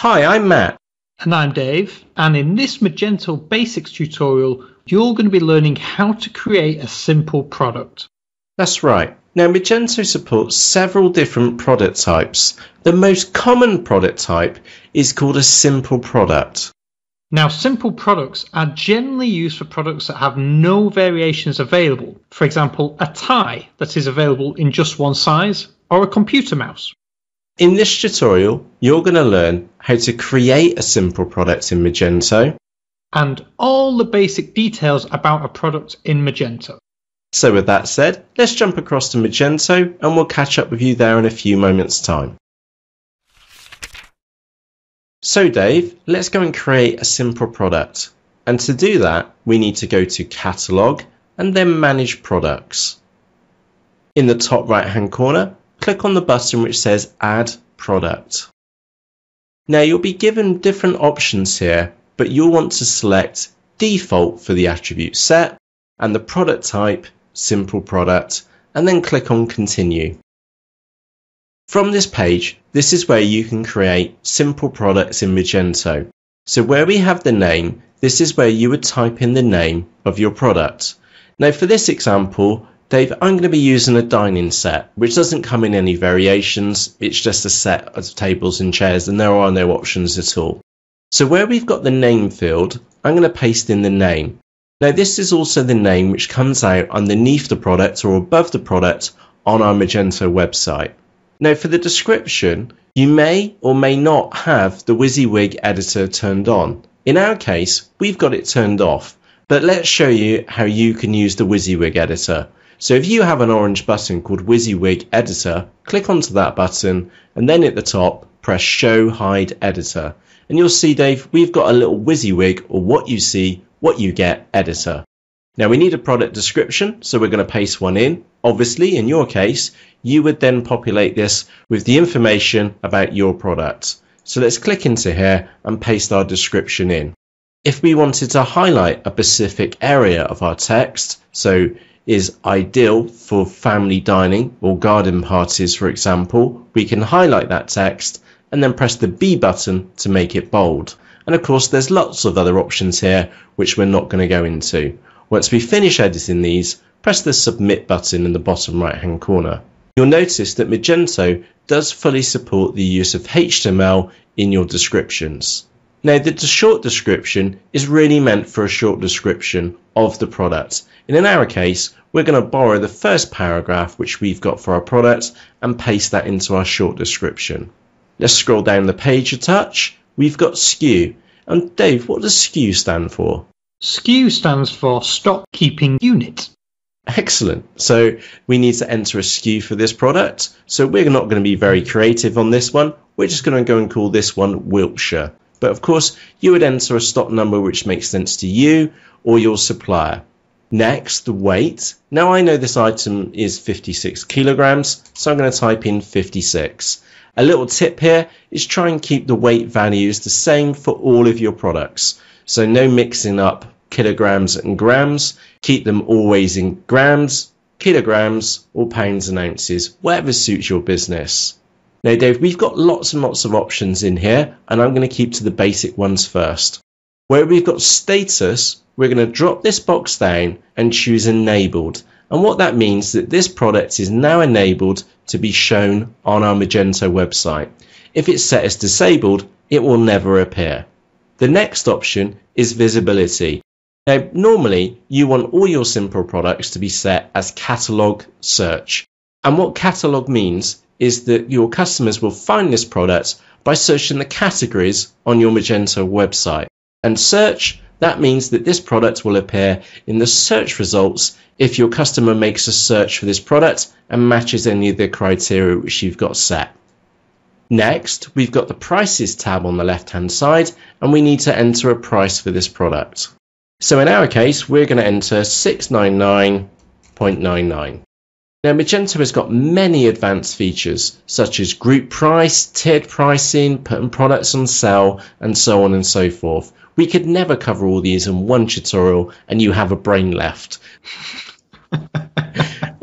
Hi, I'm Matt. And I'm Dave, and in this Magento Basics tutorial, you're going to be learning how to create a simple product. That's right. Now, Magento supports several different product types. The most common product type is called a simple product. Now, simple products are generally used for products that have no variations available. For example, a tie that is available in just one size, or a computer mouse. In this tutorial, you're going to learn how to create a simple product in Magento and all the basic details about a product in Magento. So with that said, let's jump across to Magento and we'll catch up with you there in a few moments time. So Dave, let's go and create a simple product. And to do that, we need to go to Catalog and then Manage Products. In the top right hand corner, click on the button which says Add Product. Now you'll be given different options here, but you'll want to select Default for the attribute set and the product type, Simple Product, and then click on Continue. From this page, this is where you can create simple products in Magento. So where we have the name, this is where you would type in the name of your product. Now for this example, Dave, I'm going to be using a dining set, which doesn't come in any variations. It's just a set of tables and chairs and there are no options at all. So where we've got the name field, I'm going to paste in the name. Now this is also the name which comes out underneath the product or above the product on our Magento website. Now for the description, you may or may not have the WYSIWYG editor turned on. In our case, we've got it turned off, but let's show you how you can use the WYSIWYG editor. So if you have an orange button called WYSIWYG editor, click onto that button and then at the top, press show hide editor. And you'll see, Dave, we've got a little WYSIWYG or what you see, what you get editor. Now we need a product description, so we're going to paste one in. Obviously, in your case, you would then populate this with the information about your product. So let's click into here and paste our description in. If we wanted to highlight a specific area of our text, so is ideal for family dining or garden parties, for example, we can highlight that text and then press the B button to make it bold. And of course, there's lots of other options here, which we're not going to go into. Once we finish editing these, press the submit button in the bottom right hand corner. You'll notice that Magento does fully support the use of HTML in your descriptions. Now the short description is really meant for a short description of the product. And in our case, we're going to borrow the first paragraph which we've got for our product and paste that into our short description. Let's scroll down the page a touch. We've got SKU. And Dave, what does SKU stand for? SKU stands for Stock Keeping Unit. Excellent. So we need to enter a SKU for this product. So we're not going to be very creative on this one. We're just going to go and call this one Wiltshire. But of course, you would enter a stock number which makes sense to you or your supplier. Next, the weight. Now I know this item is 56 kilograms, so I'm going to type in 56. A little tip here is try and keep the weight values the same for all of your products. So no mixing up kilograms and grams. Keep them always in grams, kilograms, or pounds and ounces, whatever suits your business. Now, Dave, we've got lots and lots of options in here, and I'm going to keep to the basic ones first. Where we've got status, we're going to drop this box down and choose enabled. And what that means is that this product is now enabled to be shown on our Magento website. If it's set as disabled, it will never appear. The next option is visibility. Now, normally you want all your simple products to be set as catalog search. And what catalog means is that your customers will find this product by searching the categories on your Magento website. And search, that means that this product will appear in the search results if your customer makes a search for this product and matches any of the criteria which you've got set. Next, we've got the prices tab on the left hand side and we need to enter a price for this product. So in our case, we're going to enter 699.99. Now Magento has got many advanced features such as group price, tiered pricing, putting products on sale and so on and so forth. We could never cover all these in one tutorial and you have a brain left.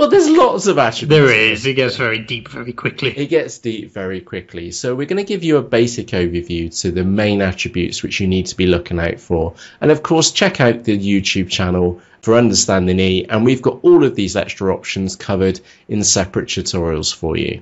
Well, there's lots of attributes. There is. It gets very deep very quickly. It gets deep very quickly. So we're going to give you a basic overview to the main attributes which you need to be looking out for. And of course, check out the YouTube channel for Understanding E. And we've got all of these extra options covered in separate tutorials for you.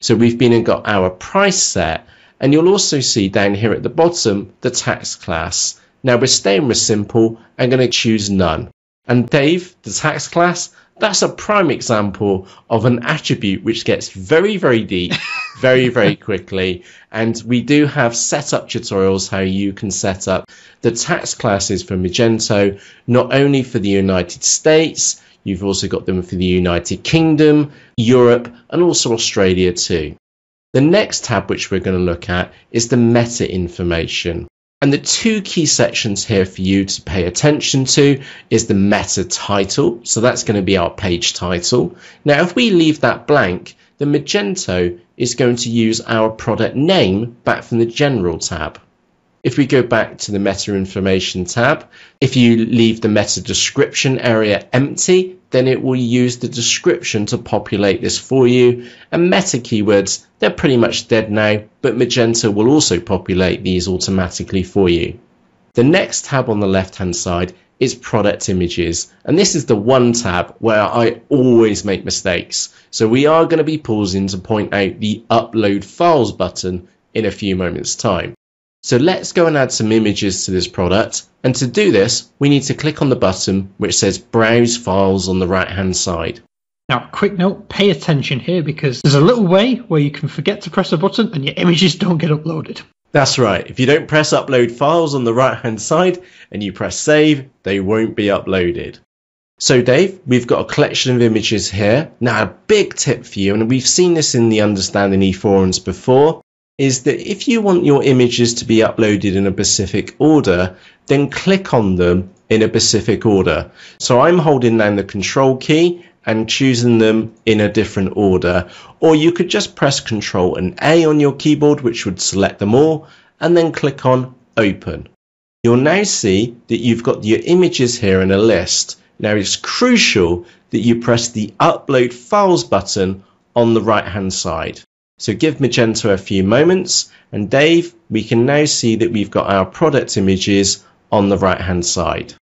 So we've been and got our price set. And you'll also see down here at the bottom the tax class. Now we're staying with simple. I'm going to choose none. And Dave, the tax class, that's a prime example of an attribute which gets very, very deep, very, very quickly. And we do have setup tutorials how you can set up the tax classes for Magento, not only for the United States, you've also got them for the United Kingdom, Europe, and also Australia too. The next tab which we're going to look at is the meta information. And the two key sections here for you to pay attention to is the meta title. So that's going to be our page title. Now, if we leave that blank, the Magento is going to use our product name back from the general tab. If we go back to the meta information tab, if you leave the meta description area empty, then it will use the description to populate this for you. And meta keywords, they're pretty much dead now, but Magento will also populate these automatically for you. The next tab on the left hand side is product images. And this is the one tab where I always make mistakes. So we are going to be pausing to point out the upload files button in a few moments time. So let's go and add some images to this product. And to do this, we need to click on the button which says Browse Files on the right hand side. Now, quick note, pay attention here because there's a little way where you can forget to press a button and your images don't get uploaded. That's right. If you don't press upload files on the right hand side and you press save, they won't be uploaded. So Dave, we've got a collection of images here. Now a big tip for you, and we've seen this in the Understanding E forums before, is that if you want your images to be uploaded in a specific order, then click on them in a specific order. So I'm holding down the control key and choosing them in a different order. Or you could just press control and A on your keyboard, which would select them all, and then click on open. You'll now see that you've got your images here in a list. Now it's crucial that you press the upload files button on the right hand side. So give Magento a few moments and Dave, we can now see that we've got our product images on the right hand side.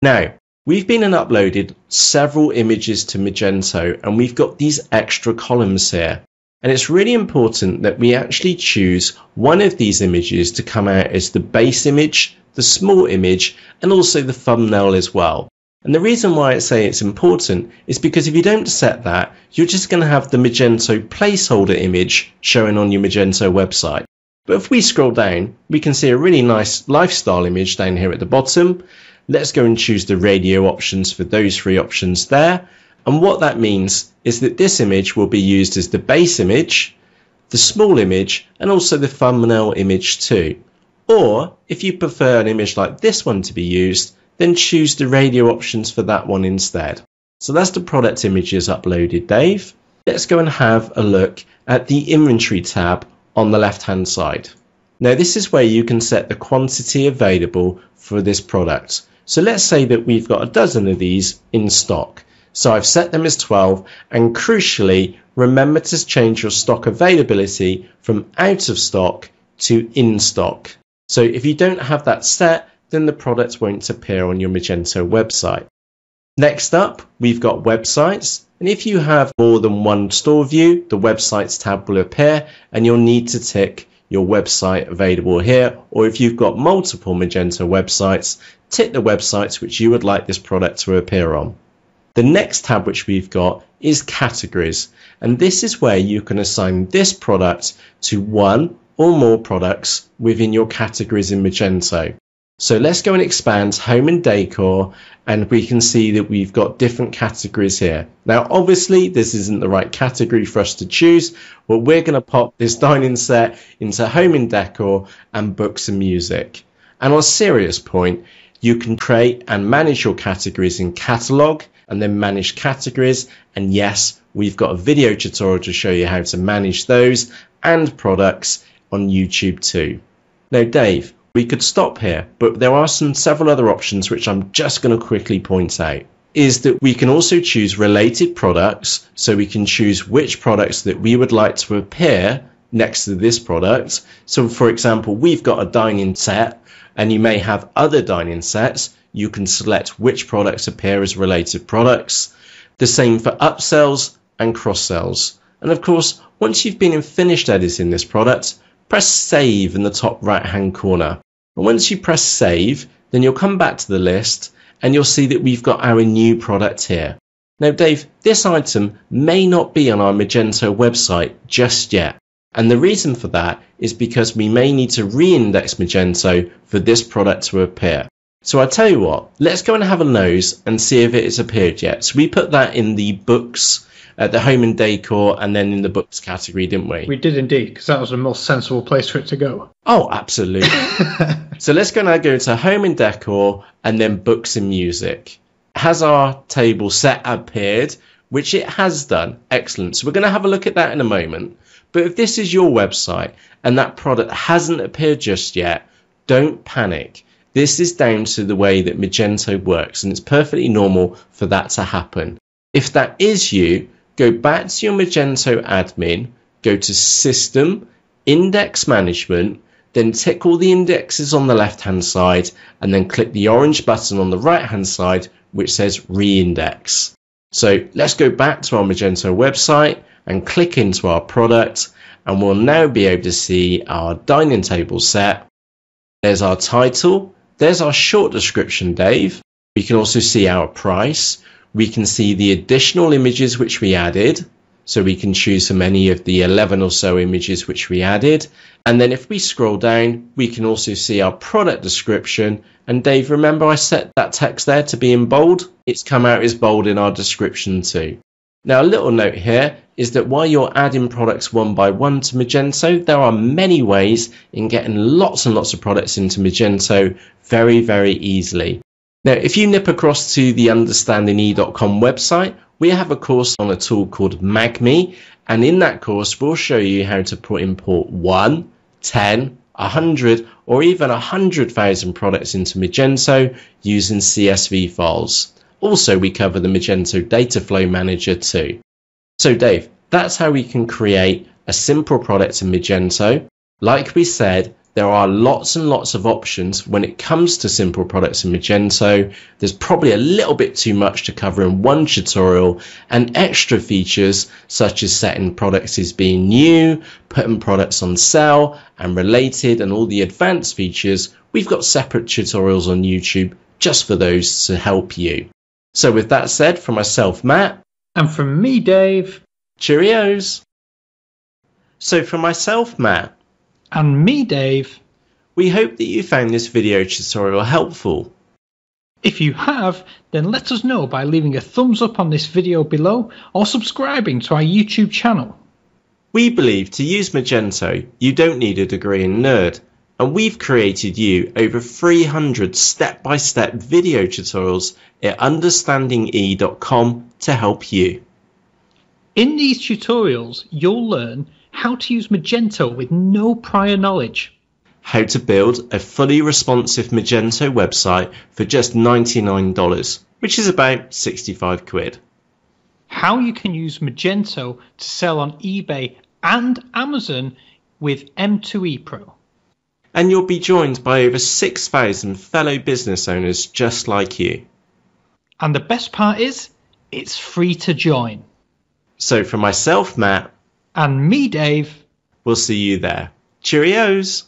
Now, we've been and uploaded several images to Magento and we've got these extra columns here. And it's really important that we actually choose one of these images to come out as the base image, the small image, and also the thumbnail as well. And the reason why I say it's important is because if you don't set that, you're just going to have the Magento placeholder image showing on your Magento website. But if we scroll down, we can see a really nice lifestyle image down here at the bottom. Let's go and choose the radio options for those three options there. And what that means is that this image will be used as the base image, the small image, and also the thumbnail image too. Or if you prefer an image like this one to be used, then choose the radio options for that one instead. So that's the product images uploaded, Dave. Let's go and have a look at the inventory tab on the left hand side. Now this is where you can set the quantity available for this product. So let's say that we've got a dozen of these in stock. So I've set them as 12 and crucially remember to change your stock availability from out of stock to in stock. So if you don't have that set, then the product won't appear on your Magento website. Next up, we've got websites. And if you have more than one store view, the websites tab will appear and you'll need to tick your website available here. Or if you've got multiple Magento websites, tick the websites which you would like this product to appear on. The next tab which we've got is categories. And this is where you can assign this product to one or more products within your categories in Magento. So let's go and expand home and decor and we can see that we've got different categories here. Now obviously this isn't the right category for us to choose, but we're going to pop this dining set into home and decor and books and music. And on a serious point, you can create and manage your categories in catalog and then manage categories. And yes, we've got a video tutorial to show you how to manage those and products on YouTube too. Now, Dave, we could stop here, but there are some several other options which I'm just going to quickly point out. is that we can also choose related products. So we can choose which products that we would like to appear next to this product. So for example, we've got a dining set and you may have other dining sets. You can select which products appear as related products. The same for upsells and cross sells. And of course, once you've been in finished editing this product, press save in the top right hand corner. And once you press save, then you'll come back to the list and you'll see that we've got our new product here. Now, Dave, this item may not be on our Magento website just yet. And the reason for that is because we may need to re-index Magento for this product to appear. So I tell you what, let's go and have a nose and see if it has appeared yet. So we put that in the books, uh, the home and decor, and then in the books category, didn't we? We did indeed, because that was the most sensible place for it to go. Oh, absolutely. so let's go now go to home and decor and then books and music. Has our table set appeared? Which it has done. Excellent. So we're going to have a look at that in a moment. But if this is your website and that product hasn't appeared just yet, don't panic this is down to the way that Magento works, and it's perfectly normal for that to happen. If that is you, go back to your Magento admin, go to System, Index Management, then tick all the indexes on the left hand side, and then click the orange button on the right hand side which says Reindex. So let's go back to our Magento website and click into our product, and we'll now be able to see our dining table set. There's our title, there's our short description, Dave. We can also see our price. We can see the additional images which we added. So we can choose from any of the 11 or so images which we added. And then if we scroll down, we can also see our product description. And Dave, remember I set that text there to be in bold? It's come out as bold in our description too. Now, a little note here is that while you're adding products one by one to Magento, there are many ways in getting lots and lots of products into Magento very, very easily. Now, if you nip across to the understandinge.com website, we have a course on a tool called Magmi, and in that course, we'll show you how to put import 1, 10, 100, or even 100,000 products into Magento using CSV files. Also, we cover the Magento Data Flow Manager too. So Dave, that's how we can create a simple product in Magento. Like we said, there are lots and lots of options when it comes to simple products in Magento. There's probably a little bit too much to cover in one tutorial and extra features such as setting products as being new, putting products on sale and related and all the advanced features. We've got separate tutorials on YouTube just for those to help you. So, with that said, from myself, Matt. And from me, Dave. Cheerios. So, from myself, Matt. And me, Dave. We hope that you found this video tutorial helpful. If you have, then let us know by leaving a thumbs up on this video below or subscribing to our YouTube channel. We believe to use Magento, you don't need a degree in Nerd and we've created you over 300 step-by-step video tutorials at understandinge.com to help you. In these tutorials, you'll learn how to use Magento with no prior knowledge, how to build a fully responsive Magento website for just $99, which is about 65 quid. How you can use Magento to sell on eBay and Amazon with M2E Pro and you'll be joined by over 6,000 fellow business owners just like you. And the best part is, it's free to join. So, for myself, Matt, and me, Dave, we'll see you there. Cheerios!